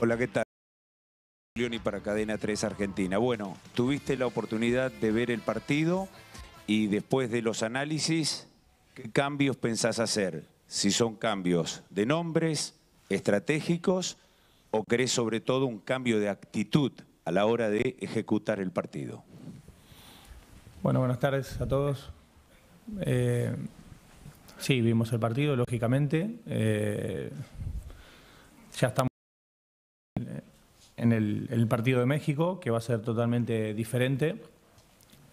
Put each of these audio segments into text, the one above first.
Hola, ¿qué tal? Leoni para Cadena 3 Argentina. Bueno, tuviste la oportunidad de ver el partido y después de los análisis, ¿qué cambios pensás hacer? Si son cambios de nombres, estratégicos o querés sobre todo un cambio de actitud a la hora de ejecutar el partido. Bueno, buenas tardes a todos. Eh, sí, vimos el partido, lógicamente. Eh, ya estamos en el, partido de México, que va a ser totalmente diferente.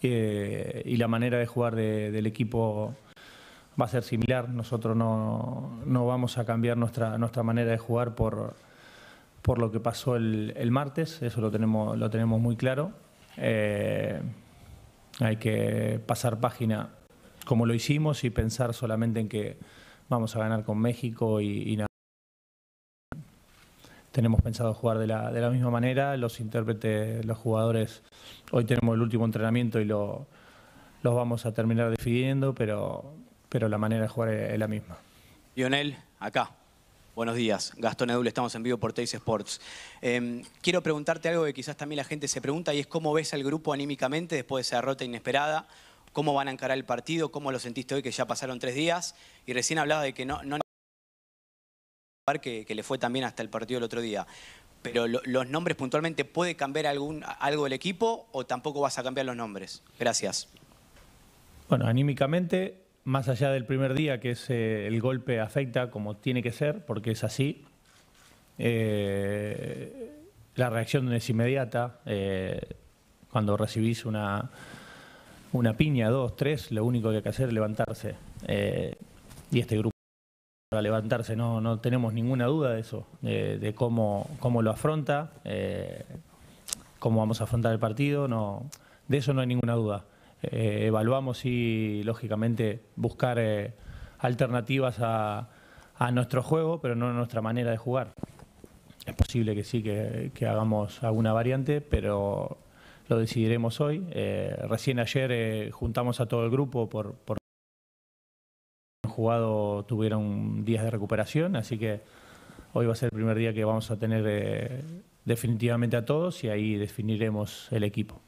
Eh, y la manera de jugar del equipo va a ser similar. Nosotros no, vamos a cambiar nuestra, nuestra manera de jugar por, por lo que pasó el, martes, eso lo tenemos, lo tenemos muy claro. Eh, hay que pasar página como lo hicimos y pensar solamente en que vamos a ganar con México y, y nada tenemos pensado jugar de la, de la misma manera. Los intérpretes, los jugadores, hoy tenemos el último entrenamiento y lo, los vamos a terminar definiendo, pero, pero la manera de jugar es, la misma. Lionel, acá. Buenos días, Gastón Edul, estamos en vivo por Teis Sports. Em, quiero preguntarte algo que quizás también la gente se pregunta y es cómo ves al grupo anímicamente después de esa derrota inesperada, cómo van a encarar el partido, cómo lo sentiste hoy que ya pasaron tres días y recién hablaba de que no, no que, le fue también hasta el partido el otro día. Pero los nombres puntualmente, ¿puede cambiar algún, algo del equipo o tampoco vas a cambiar los nombres? Gracias. Bueno, anímicamente, más allá del primer día, que es eh, el golpe afecta como tiene que ser, porque es así, eh, la reacción es inmediata. Eh, cuando recibís una, una piña, dos, tres, lo único que hay que hacer es levantarse. y este grupo para levantarse, no, no tenemos ninguna duda de eso, de, cómo, cómo lo afronta, eh, cómo vamos a afrontar el partido, no, de eso no hay ninguna duda. Eh, evaluamos y, lógicamente, buscar eh, alternativas a, a, nuestro juego, pero no a nuestra manera de jugar. Es posible que sí, que, hagamos alguna variante, pero lo decidiremos hoy. recién ayer juntamos a todo el grupo por jugado tuvieron días de recuperación, así que hoy va a ser el primer día que vamos a tener eh, definitivamente a todos y ahí definiremos el equipo.